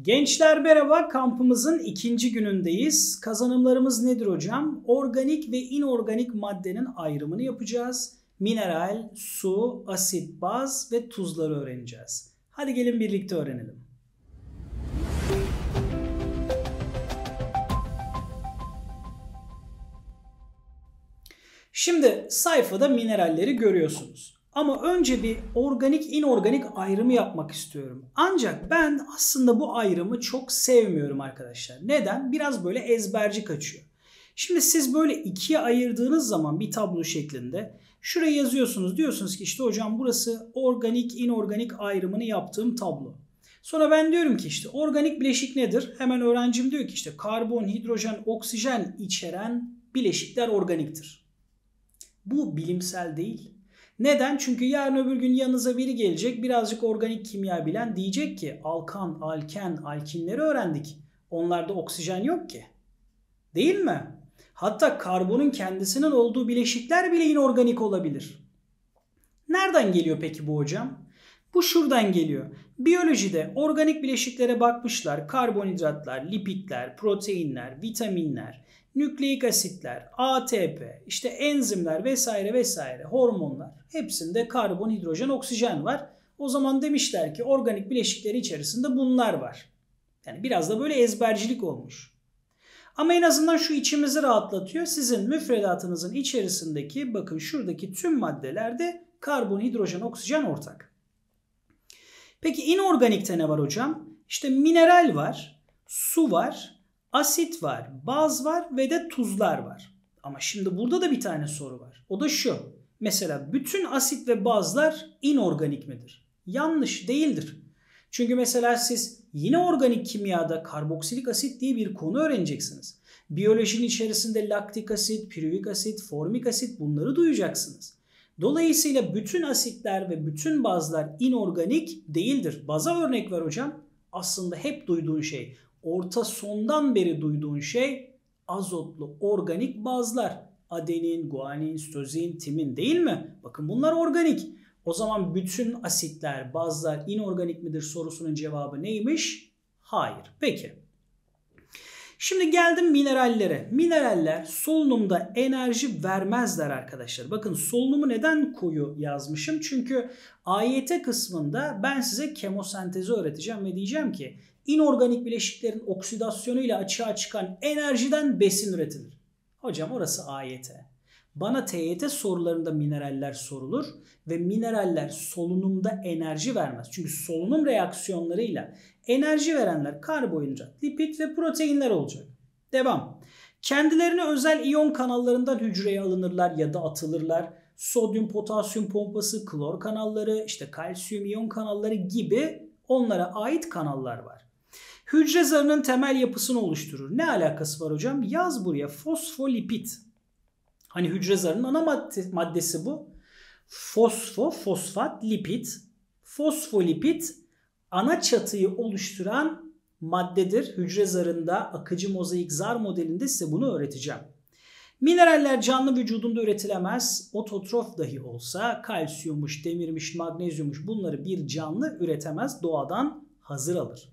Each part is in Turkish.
Gençler merhaba kampımızın ikinci günündeyiz. Kazanımlarımız nedir hocam? Organik ve inorganik maddenin ayrımını yapacağız. Mineral, su, asit, baz ve tuzları öğreneceğiz. Hadi gelin birlikte öğrenelim. Şimdi sayfada mineralleri görüyorsunuz. Ama önce bir organik inorganik ayrımı yapmak istiyorum. Ancak ben aslında bu ayrımı çok sevmiyorum arkadaşlar. Neden? Biraz böyle ezberci kaçıyor. Şimdi siz böyle ikiye ayırdığınız zaman bir tablo şeklinde şuraya yazıyorsunuz. Diyorsunuz ki işte hocam burası organik inorganik ayrımını yaptığım tablo. Sonra ben diyorum ki işte organik bileşik nedir? Hemen öğrencim diyor ki işte karbon, hidrojen, oksijen içeren bileşikler organiktir. Bu bilimsel değil. Neden? Çünkü yarın öbür gün yanınıza biri gelecek birazcık organik kimya bilen diyecek ki alkan, alken, alkinleri öğrendik. Onlarda oksijen yok ki. Değil mi? Hatta karbonun kendisinin olduğu bileşikler bile inorganik olabilir. Nereden geliyor peki bu hocam? Bu şuradan geliyor. Biyolojide organik bileşiklere bakmışlar. Karbonhidratlar, lipidler, proteinler, vitaminler, nükleik asitler, ATP, işte enzimler vesaire vesaire, hormonlar hepsinde karbon, hidrojen, oksijen var. O zaman demişler ki organik bileşikleri içerisinde bunlar var. Yani biraz da böyle ezbercilik olmuş. Ama en azından şu içimizi rahatlatıyor. Sizin müfredatınızın içerisindeki bakın şuradaki tüm maddelerde karbon, hidrojen, oksijen ortak. Peki inorganikte ne var hocam? İşte mineral var, su var, asit var, baz var ve de tuzlar var. Ama şimdi burada da bir tane soru var. O da şu. Mesela bütün asit ve bazlar inorganik midir? Yanlış değildir. Çünkü mesela siz yine organik kimyada karboksilik asit diye bir konu öğreneceksiniz. Biyolojinin içerisinde laktik asit, piruvik asit, formik asit bunları duyacaksınız. Dolayısıyla bütün asitler ve bütün bazlar inorganik değildir. Baza örnek ver hocam. Aslında hep duyduğun şey orta sondan beri duyduğun şey azotlu organik bazlar. Adenin, guanin, sitozin, timin değil mi? Bakın bunlar organik. O zaman bütün asitler, bazlar inorganik midir sorusunun cevabı neymiş? Hayır. Peki. Şimdi geldim minerallere. Mineraller solunumda enerji vermezler arkadaşlar. Bakın solunumu neden koyu yazmışım? Çünkü AYT kısmında ben size kemosentezi öğreteceğim ve diyeceğim ki inorganik bileşiklerin oksidasyonuyla açığa çıkan enerjiden besin üretilir. Hocam orası AYT. Bana TYT sorularında mineraller sorulur ve mineraller solunumda enerji vermez. Çünkü solunum reaksiyonlarıyla enerji verenler karbonhidrat, lipid ve proteinler olacak. Devam. Kendilerine özel iyon kanallarından hücreye alınırlar ya da atılırlar. Sodyum, potasyum pompası, klor kanalları, işte kalsiyum iyon kanalları gibi onlara ait kanallar var. Hücre zarının temel yapısını oluşturur. Ne alakası var hocam? Yaz buraya fosfolipid. Hani hücre zarının ana madde, maddesi bu. Fosfo, fosfat, lipid. Fosfolipid ana çatıyı oluşturan maddedir. Hücre zarında akıcı mozaik zar modelinde size bunu öğreteceğim. Mineraller canlı vücudunda üretilemez. Ototrof dahi olsa kalsiyummuş, demirmiş, magnezyummuş bunları bir canlı üretemez. Doğadan hazır alır.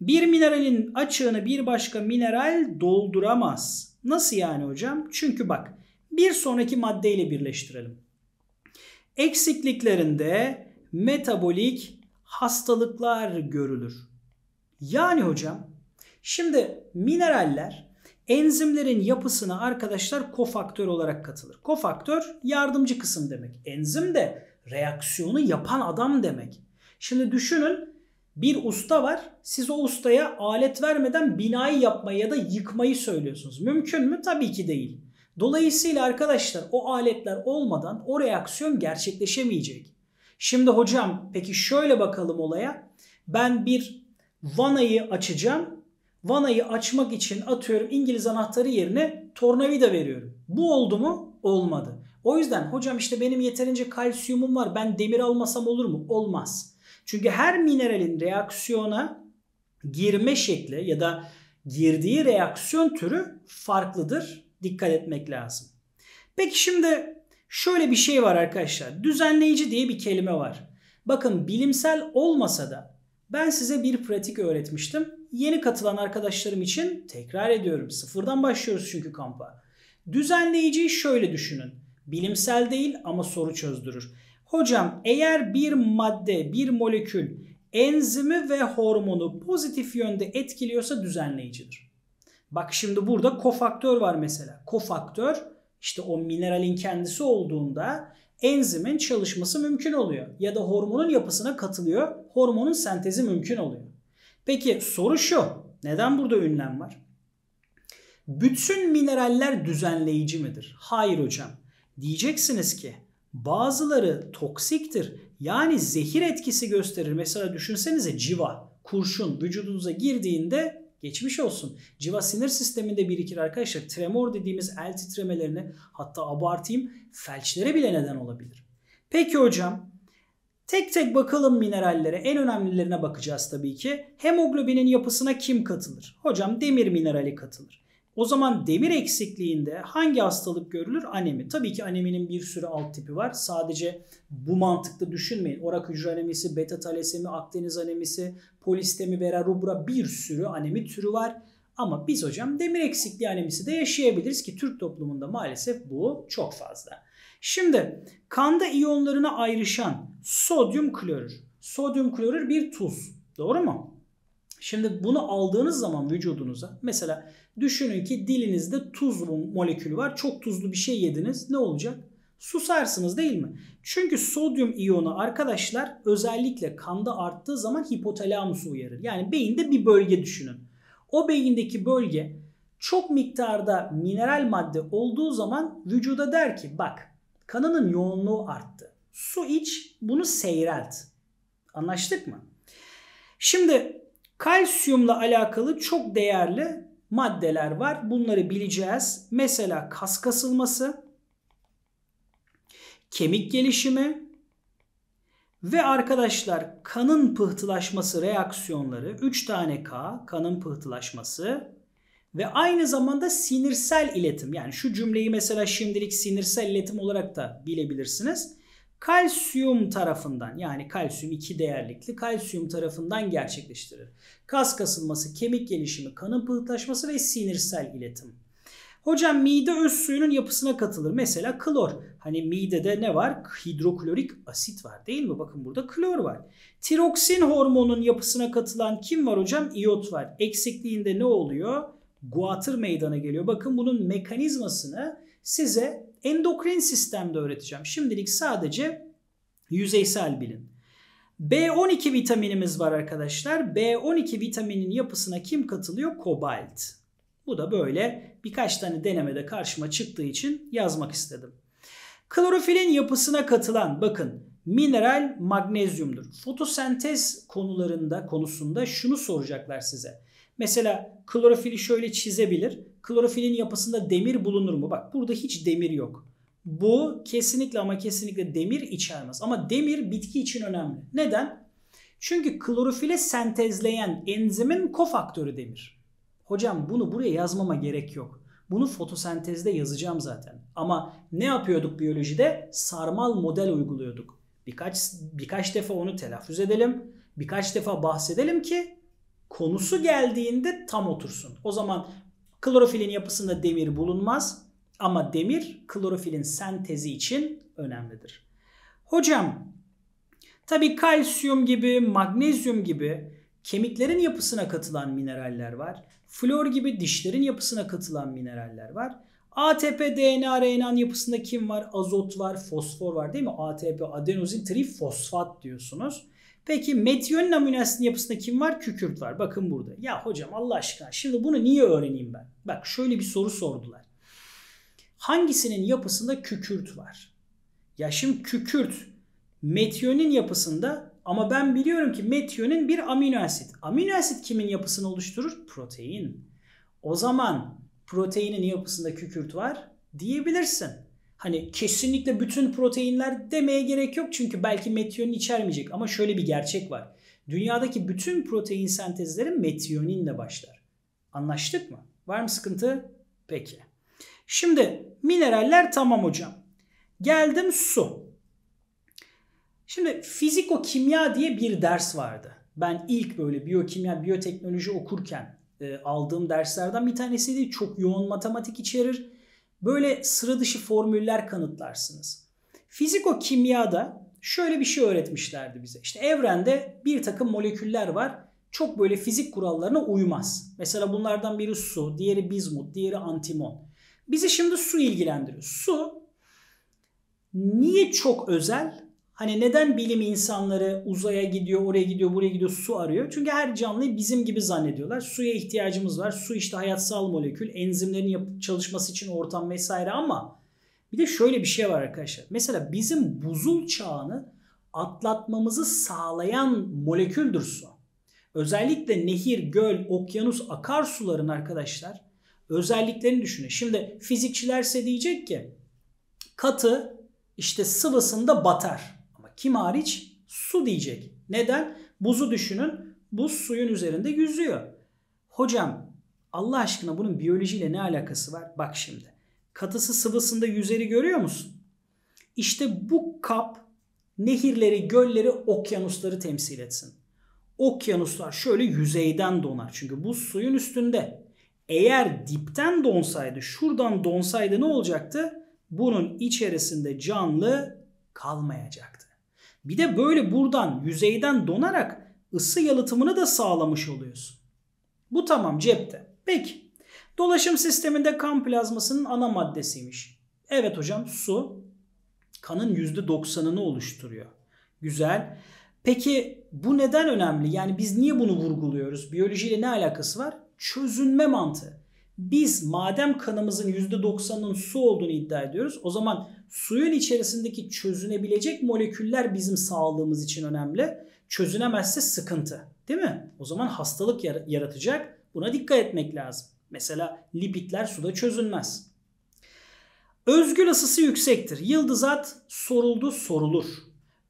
Bir mineralin açığını bir başka mineral dolduramaz. Nasıl yani hocam? Çünkü bak bir sonraki maddeyle birleştirelim. Eksikliklerinde metabolik hastalıklar görülür. Yani hocam şimdi mineraller enzimlerin yapısına arkadaşlar kofaktör olarak katılır. Kofaktör yardımcı kısım demek. Enzim de reaksiyonu yapan adam demek. Şimdi düşünün bir usta var. Siz o ustaya alet vermeden binayı yapmayı ya da yıkmayı söylüyorsunuz. Mümkün mü? Tabii ki değil. Dolayısıyla arkadaşlar o aletler olmadan o reaksiyon gerçekleşemeyecek. Şimdi hocam peki şöyle bakalım olaya. Ben bir vanayı açacağım. Vanayı açmak için atıyorum İngiliz anahtarı yerine tornavida veriyorum. Bu oldu mu? Olmadı. O yüzden hocam işte benim yeterince kalsiyumum var ben demir almasam olur mu? Olmaz. Çünkü her mineralin reaksiyona girme şekli ya da girdiği reaksiyon türü farklıdır. Dikkat etmek lazım. Peki şimdi şöyle bir şey var arkadaşlar. Düzenleyici diye bir kelime var. Bakın bilimsel olmasa da Ben size bir pratik öğretmiştim. Yeni katılan arkadaşlarım için tekrar ediyorum. Sıfırdan başlıyoruz çünkü kampa. Düzenleyiciyi şöyle düşünün. Bilimsel değil ama soru çözdürür. Hocam eğer bir madde, bir molekül enzimi ve hormonu pozitif yönde etkiliyorsa düzenleyicidir. Bak şimdi burada kofaktör var mesela. Kofaktör işte o mineralin kendisi olduğunda enzimin çalışması mümkün oluyor. Ya da hormonun yapısına katılıyor. Hormonun sentezi mümkün oluyor. Peki soru şu. Neden burada ünlem var? Bütün mineraller düzenleyici midir? Hayır hocam. Diyeceksiniz ki bazıları toksiktir. Yani zehir etkisi gösterir. Mesela düşünsenize civa, kurşun vücudunuza girdiğinde geçmiş olsun. Civa sinir sisteminde birikir arkadaşlar. Tremor dediğimiz el titremelerine hatta abartayım felçlere bile neden olabilir. Peki hocam tek tek bakalım minerallere. En önemlilerine bakacağız tabii ki. Hemoglobinin yapısına kim katılır? Hocam demir minerali katılır. O zaman demir eksikliğinde hangi hastalık görülür? Anemi. Tabii ki aneminin bir sürü alt tipi var. Sadece bu mantıklı düşünmeyin. Orak hücre anemisi, beta talasemi, Akdeniz anemisi, polistemi, vera rubra bir sürü anemi türü var. Ama biz hocam demir eksikliği anemisi de yaşayabiliriz ki Türk toplumunda maalesef bu çok fazla. Şimdi kanda iyonlarına ayrışan sodyum klorür. Sodyum klorür bir tuz. Doğru mu? Şimdi bunu aldığınız zaman vücudunuza mesela düşünün ki dilinizde tuz molekülü var. Çok tuzlu bir şey yediniz. Ne olacak? Susarsınız değil mi? Çünkü sodyum iyonu arkadaşlar özellikle kanda arttığı zaman hipotalamusu uyarır. Yani beyinde bir bölge düşünün. O beyindeki bölge çok miktarda mineral madde olduğu zaman vücuda der ki bak kanının yoğunluğu arttı. Su iç bunu seyrelt. Anlaştık mı? Şimdi kalsiyumla alakalı çok değerli maddeler var. Bunları bileceğiz. Mesela kas kasılması, kemik gelişimi ve arkadaşlar kanın pıhtılaşması reaksiyonları 3 tane K kanın pıhtılaşması ve aynı zamanda sinirsel iletim. Yani şu cümleyi mesela şimdilik sinirsel iletim olarak da bilebilirsiniz. Kalsiyum tarafından yani kalsiyum 2 değerlikli kalsiyum tarafından gerçekleştirir. Kas kasılması, kemik gelişimi, kanın pıhtılaşması ve sinirsel iletim. Hocam mide öz suyunun yapısına katılır. Mesela klor. Hani midede ne var? Hidroklorik asit var değil mi? Bakın burada klor var. Tiroksin hormonun yapısına katılan kim var hocam? İyot var. Eksikliğinde ne oluyor? Guatr meydana geliyor. Bakın bunun mekanizmasını size endokrin sistemde öğreteceğim. Şimdilik sadece yüzeysel bilin. B12 vitaminimiz var arkadaşlar. B12 vitaminin yapısına kim katılıyor? Kobalt. Bu da böyle birkaç tane denemede karşıma çıktığı için yazmak istedim. Klorofilin yapısına katılan bakın mineral magnezyumdur. Fotosentez konularında konusunda şunu soracaklar size. Mesela klorofili şöyle çizebilir. Klorofilin yapısında demir bulunur mu? Bak burada hiç demir yok. Bu kesinlikle ama kesinlikle demir içermez. Ama demir bitki için önemli. Neden? Çünkü klorofile sentezleyen enzimin kofaktörü demir. Hocam bunu buraya yazmama gerek yok. Bunu fotosentezde yazacağım zaten. Ama ne yapıyorduk biyolojide? Sarmal model uyguluyorduk. Birkaç birkaç defa onu telaffuz edelim. Birkaç defa bahsedelim ki konusu geldiğinde tam otursun. O zaman klorofilin yapısında demir bulunmaz ama demir klorofilin sentezi için önemlidir. Hocam tabi kalsiyum gibi, magnezyum gibi kemiklerin yapısına katılan mineraller var. Flor gibi dişlerin yapısına katılan mineraller var. ATP, DNA, RNA'nın yapısında kim var? Azot var, fosfor var değil mi? ATP, adenozin trifosfat diyorsunuz. Peki metionin amino asidin yapısında kim var? Kükürt var. Bakın burada. Ya hocam Allah aşkına şimdi bunu niye öğreneyim ben? Bak şöyle bir soru sordular. Hangisinin yapısında kükürt var? Ya şimdi kükürt metionin yapısında ama ben biliyorum ki metionin bir amino asit. Amino asit kimin yapısını oluşturur? Protein. O zaman proteinin yapısında kükürt var diyebilirsin. Hani kesinlikle bütün proteinler demeye gerek yok çünkü belki metionin içermeyecek ama şöyle bir gerçek var. Dünyadaki bütün protein sentezleri metioninle başlar. Anlaştık mı? Var mı sıkıntı? Peki. Şimdi mineraller tamam hocam. Geldim su. Şimdi fiziko kimya diye bir ders vardı. Ben ilk böyle biyokimya, biyoteknoloji okurken e, aldığım derslerden bir tanesiydi. Çok yoğun matematik içerir. Böyle sıra dışı formüller kanıtlarsınız. Fiziko kimyada şöyle bir şey öğretmişlerdi bize. İşte evrende bir takım moleküller var. Çok böyle fizik kurallarına uymaz. Mesela bunlardan biri su, diğeri bizmut, diğeri antimon. Bizi şimdi su ilgilendiriyor. Su niye çok özel? Hani neden bilim insanları uzaya gidiyor, oraya gidiyor, buraya gidiyor, su arıyor? Çünkü her canlıyı bizim gibi zannediyorlar. Suya ihtiyacımız var. Su işte hayatsal molekül, enzimlerin yapıp çalışması için ortam vesaire ama bir de şöyle bir şey var arkadaşlar. Mesela bizim buzul çağını atlatmamızı sağlayan moleküldür su. Özellikle nehir, göl, okyanus, akarsuların arkadaşlar özelliklerini düşünün. Şimdi fizikçiler ise diyecek ki katı işte sıvısında batar. Kim hariç? Su diyecek. Neden? Buzu düşünün. Buz suyun üzerinde yüzüyor. Hocam Allah aşkına bunun biyolojiyle ne alakası var? Bak şimdi. Katısı sıvısında yüzeri görüyor musun? İşte bu kap nehirleri, gölleri, okyanusları temsil etsin. Okyanuslar şöyle yüzeyden donar. Çünkü buz suyun üstünde. Eğer dipten donsaydı, şuradan donsaydı ne olacaktı? Bunun içerisinde canlı kalmayacaktı. Bir de böyle buradan yüzeyden donarak ısı yalıtımını da sağlamış oluyorsun. Bu tamam cepte. Peki. Dolaşım sisteminde kan plazmasının ana maddesiymiş. Evet hocam su kanın %90'ını oluşturuyor. Güzel. Peki bu neden önemli? Yani biz niye bunu vurguluyoruz? Biyolojiyle ne alakası var? Çözünme mantığı. Biz madem kanımızın %90'ının su olduğunu iddia ediyoruz. O zaman suyun içerisindeki çözünebilecek moleküller bizim sağlığımız için önemli. Çözünemezse sıkıntı. Değil mi? O zaman hastalık yaratacak. Buna dikkat etmek lazım. Mesela lipitler suda çözünmez. Özgül ısısı yüksektir. Yıldızat soruldu sorulur.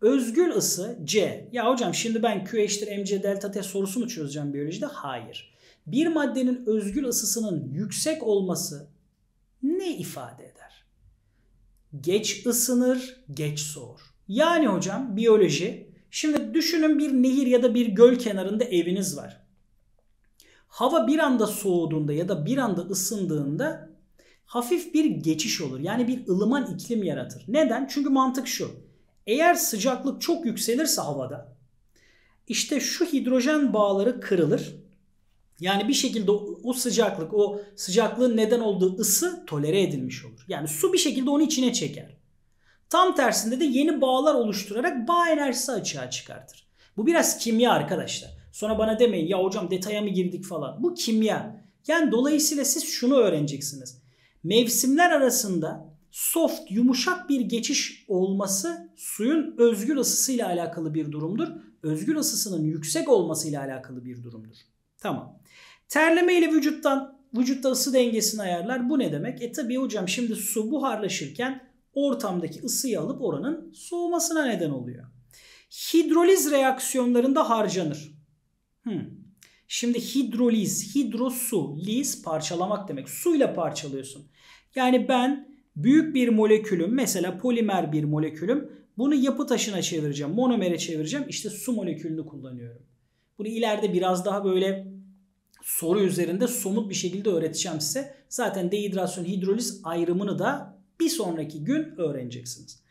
Özgül ısı C. Ya hocam şimdi ben Q eşittir mc delta T sorusu mu çözeceğim biyolojide? Hayır. Bir maddenin özgül ısısının yüksek olması ne ifade eder? Geç ısınır, geç soğur. Yani hocam biyoloji. Şimdi düşünün bir nehir ya da bir göl kenarında eviniz var. Hava bir anda soğuduğunda ya da bir anda ısındığında hafif bir geçiş olur. Yani bir ılıman iklim yaratır. Neden? Çünkü mantık şu. Eğer sıcaklık çok yükselirse havada işte şu hidrojen bağları kırılır. Yani bir şekilde o sıcaklık, o sıcaklığın neden olduğu ısı tolere edilmiş olur. Yani su bir şekilde onu içine çeker. Tam tersinde de yeni bağlar oluşturarak bağ enerjisi açığa çıkartır. Bu biraz kimya arkadaşlar. Sonra bana demeyin ya hocam detaya mı girdik falan. Bu kimya. Yani dolayısıyla siz şunu öğreneceksiniz. Mevsimler arasında soft, yumuşak bir geçiş olması suyun özgül ısısıyla alakalı bir durumdur. Özgül ısısının yüksek olmasıyla alakalı bir durumdur. Tamam. Terleme ile vücuttan vücutta ısı dengesini ayarlar. Bu ne demek? E tabi hocam şimdi su buharlaşırken ortamdaki ısıyı alıp oranın soğumasına neden oluyor. Hidroliz reaksiyonlarında harcanır. Hmm. Şimdi hidroliz, hidrosu, liz parçalamak demek. Suyla parçalıyorsun. Yani ben büyük bir molekülüm mesela polimer bir molekülüm bunu yapı taşına çevireceğim, monomere çevireceğim. İşte su molekülünü kullanıyorum. Bunu ileride biraz daha böyle soru üzerinde somut bir şekilde öğreteceğim size. Zaten dehidrasyon hidroliz ayrımını da bir sonraki gün öğreneceksiniz.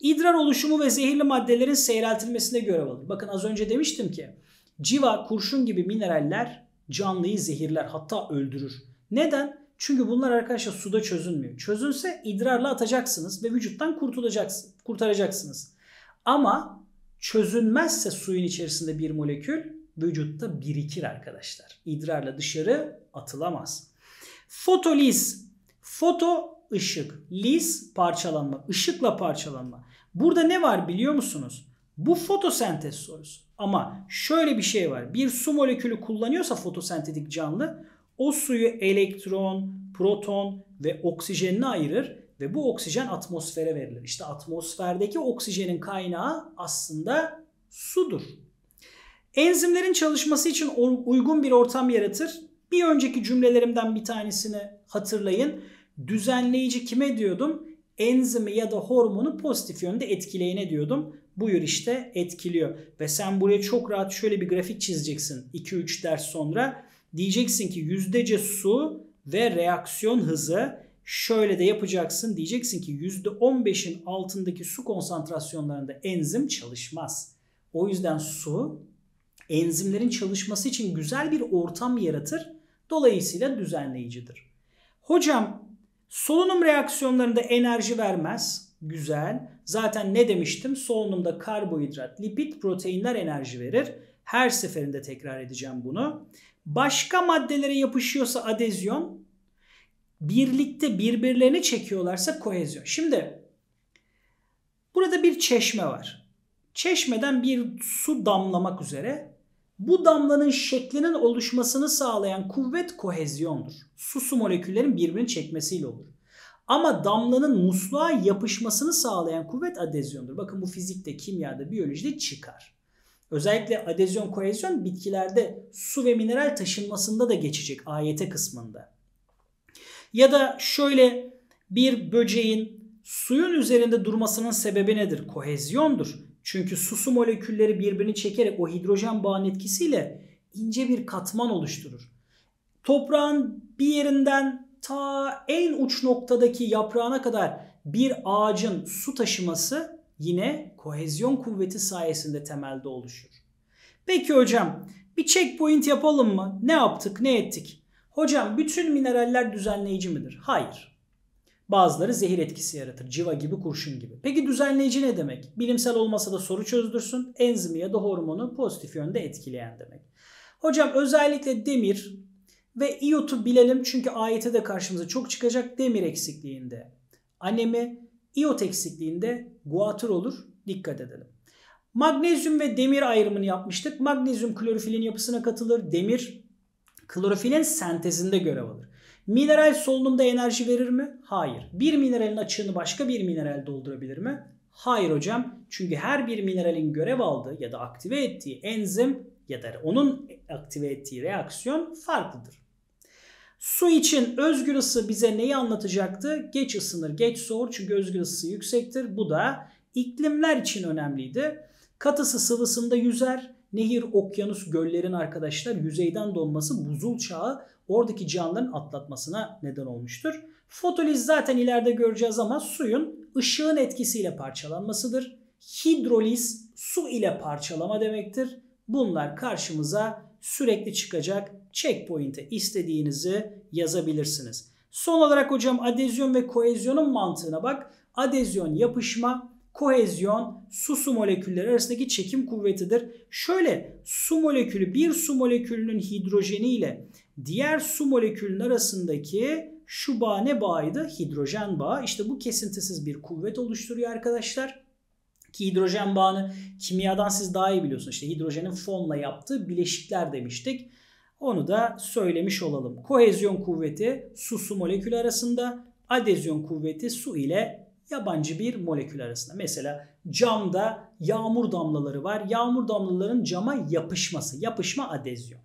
İdrar oluşumu ve zehirli maddelerin seyreltilmesine görev alır. Bakın az önce demiştim ki civa, kurşun gibi mineraller canlıyı zehirler hatta öldürür. Neden? Çünkü bunlar arkadaşlar suda çözünmüyor. Çözünse idrarla atacaksınız ve vücuttan kurtulacaksınız, kurtaracaksınız. Ama çözünmezse suyun içerisinde bir molekül vücutta birikir arkadaşlar. İdrarla dışarı atılamaz. Fotoliz. Foto ışık. Liz parçalanma. Işıkla parçalanma. Burada ne var biliyor musunuz? Bu fotosentez sorusu. Ama şöyle bir şey var. Bir su molekülü kullanıyorsa fotosentetik canlı o suyu elektron, proton ve oksijenine ayırır ve bu oksijen atmosfere verilir. İşte atmosferdeki oksijenin kaynağı aslında sudur. Enzimlerin çalışması için uygun bir ortam yaratır. Bir önceki cümlelerimden bir tanesini hatırlayın. Düzenleyici kime diyordum? Enzimi ya da hormonu pozitif yönde etkileyene diyordum. buyur işte etkiliyor. Ve sen buraya çok rahat şöyle bir grafik çizeceksin 2-3 ders sonra. Diyeceksin ki yüzdece su ve reaksiyon hızı şöyle de yapacaksın. Diyeceksin ki %15'in altındaki su konsantrasyonlarında enzim çalışmaz. O yüzden su enzimlerin çalışması için güzel bir ortam yaratır. Dolayısıyla düzenleyicidir. Hocam solunum reaksiyonlarında enerji vermez. Güzel. Zaten ne demiştim? Solunumda karbonhidrat, lipid, proteinler enerji verir. Her seferinde tekrar edeceğim bunu. Başka maddelere yapışıyorsa adezyon, birlikte birbirlerini çekiyorlarsa kohezyon. Şimdi burada bir çeşme var. Çeşmeden bir su damlamak üzere. Bu damlanın şeklinin oluşmasını sağlayan kuvvet kohezyondur. Su su moleküllerin birbirini çekmesiyle olur. Ama damlanın musluğa yapışmasını sağlayan kuvvet adezyondur. Bakın bu fizikte, kimyada, biyolojide çıkar. Özellikle adezyon kohezyon bitkilerde su ve mineral taşınmasında da geçecek AYT kısmında. Ya da şöyle bir böceğin suyun üzerinde durmasının sebebi nedir? Kohezyondur. Çünkü su su molekülleri birbirini çekerek o hidrojen bağın etkisiyle ince bir katman oluşturur. Toprağın bir yerinden ta en uç noktadaki yaprağına kadar bir ağacın su taşıması yine kohezyon kuvveti sayesinde temelde oluşur. Peki hocam bir checkpoint yapalım mı? Ne yaptık ne ettik? Hocam bütün mineraller düzenleyici midir? Hayır. Bazıları zehir etkisi yaratır. Civa gibi, kurşun gibi. Peki düzenleyici ne demek? Bilimsel olmasa da soru çözdürsün. Enzimi ya da hormonu pozitif yönde etkileyen demek. Hocam özellikle demir ve iyotu bilelim çünkü ayete de karşımıza çok çıkacak demir eksikliğinde. Anemi, iyot eksikliğinde guatr olur. Dikkat edelim. Magnezyum ve demir ayrımını yapmıştık. Magnezyum klorofilin yapısına katılır. Demir klorofilin sentezinde görev alır. Mineral solunumda enerji verir mi? Hayır. Bir mineralin açığını başka bir mineral doldurabilir mi? Hayır hocam. Çünkü her bir mineralin görev aldığı ya da aktive ettiği enzim ya da onun aktive ettiği reaksiyon farklıdır. Su için özgür ısı bize neyi anlatacaktı? Geç ısınır, geç soğur çünkü özgür ısısı yüksektir. Bu da iklimler için önemliydi. Katısı sıvısında yüzer. Nehir, okyanus, göllerin arkadaşlar yüzeyden donması buzul çağı oradaki canlıların atlatmasına neden olmuştur. Fotoliz zaten ileride göreceğiz ama suyun ışığın etkisiyle parçalanmasıdır. Hidroliz su ile parçalama demektir. Bunlar karşımıza sürekli çıkacak. Checkpoint'e istediğinizi yazabilirsiniz. Son olarak hocam adezyon ve kohezyonun mantığına bak. Adezyon yapışma, kohezyon su su molekülleri arasındaki çekim kuvvetidir. Şöyle su molekülü bir su molekülünün hidrojeni ile diğer su molekülünün arasındaki şu bağ ne bağıydı? Hidrojen bağı. İşte bu kesintisiz bir kuvvet oluşturuyor arkadaşlar. Ki hidrojen bağını kimyadan siz daha iyi biliyorsunuz. İşte hidrojenin fonla yaptığı bileşikler demiştik. Onu da söylemiş olalım. Kohezyon kuvveti su su molekülü arasında, adezyon kuvveti su ile yabancı bir molekül arasında. Mesela camda yağmur damlaları var. Yağmur damlalarının cama yapışması. Yapışma adezyon.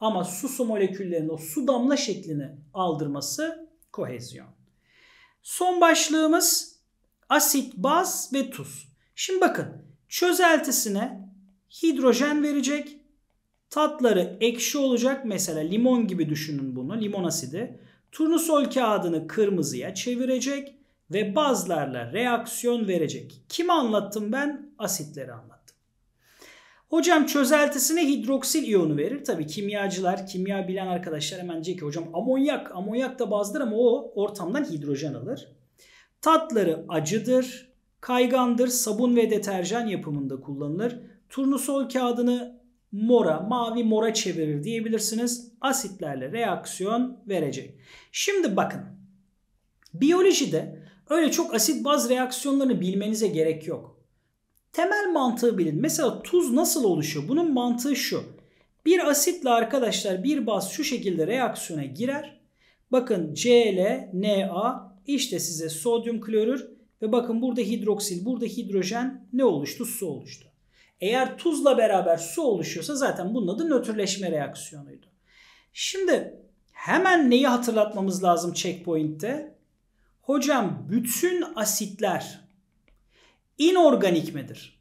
Ama su su moleküllerinin o su damla şeklini aldırması kohezyon. Son başlığımız asit, baz ve tuz. Şimdi bakın çözeltisine hidrojen verecek. Tatları ekşi olacak. Mesela limon gibi düşünün bunu. Limon asidi. Turnusol kağıdını kırmızıya çevirecek ve bazlarla reaksiyon verecek. Kimi anlattım ben? Asitleri anlattım. Hocam çözeltisine hidroksil iyonu verir. Tabi kimyacılar, kimya bilen arkadaşlar hemen diyecek ki hocam amonyak, amonyak da bazdır ama o ortamdan hidrojen alır. Tatları acıdır, kaygandır, sabun ve deterjan yapımında kullanılır. Turnusol kağıdını mora, mavi mora çevirir diyebilirsiniz. Asitlerle reaksiyon verecek. Şimdi bakın. Biyolojide öyle çok asit baz reaksiyonlarını bilmenize gerek yok. Temel mantığı bilin. Mesela tuz nasıl oluşuyor? Bunun mantığı şu. Bir asitle arkadaşlar bir baz şu şekilde reaksiyona girer. Bakın Cl, Na işte size sodyum klorür ve bakın burada hidroksil, burada hidrojen ne oluştu? Su oluştu. Eğer tuzla beraber su oluşuyorsa zaten bunun adı nötrleşme reaksiyonuydu. Şimdi hemen neyi hatırlatmamız lazım checkpoint'te? Hocam bütün asitler inorganik midir?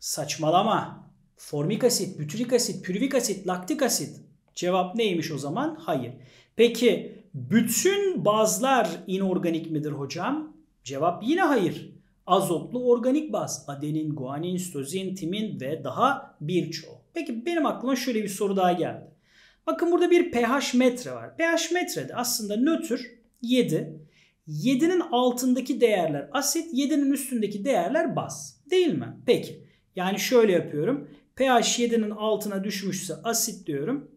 Saçmalama. Formik asit, bütürik asit, pürvik asit, laktik asit. Cevap neymiş o zaman? Hayır. Peki bütün bazlar inorganik midir hocam? Cevap yine hayır. Azotlu organik baz. Adenin, guanin, sitozin, timin ve daha birçoğu. Peki benim aklıma şöyle bir soru daha geldi. Bakın burada bir pH metre var. pH metrede aslında nötr 7. 7'nin altındaki değerler asit, 7'nin üstündeki değerler baz. Değil mi? Peki. Yani şöyle yapıyorum. pH 7'nin altına düşmüşse asit diyorum.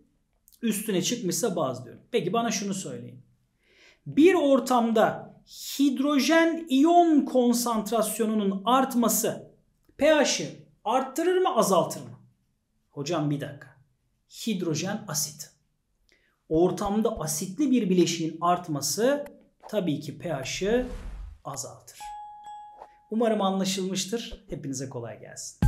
Üstüne çıkmışsa baz diyorum. Peki bana şunu söyleyin. Bir ortamda hidrojen iyon konsantrasyonunun artması pH'i arttırır mı azaltır mı? Hocam bir dakika. Hidrojen asit. Ortamda asitli bir bileşiğin artması tabii ki pH'i azaltır. Umarım anlaşılmıştır. Hepinize kolay gelsin.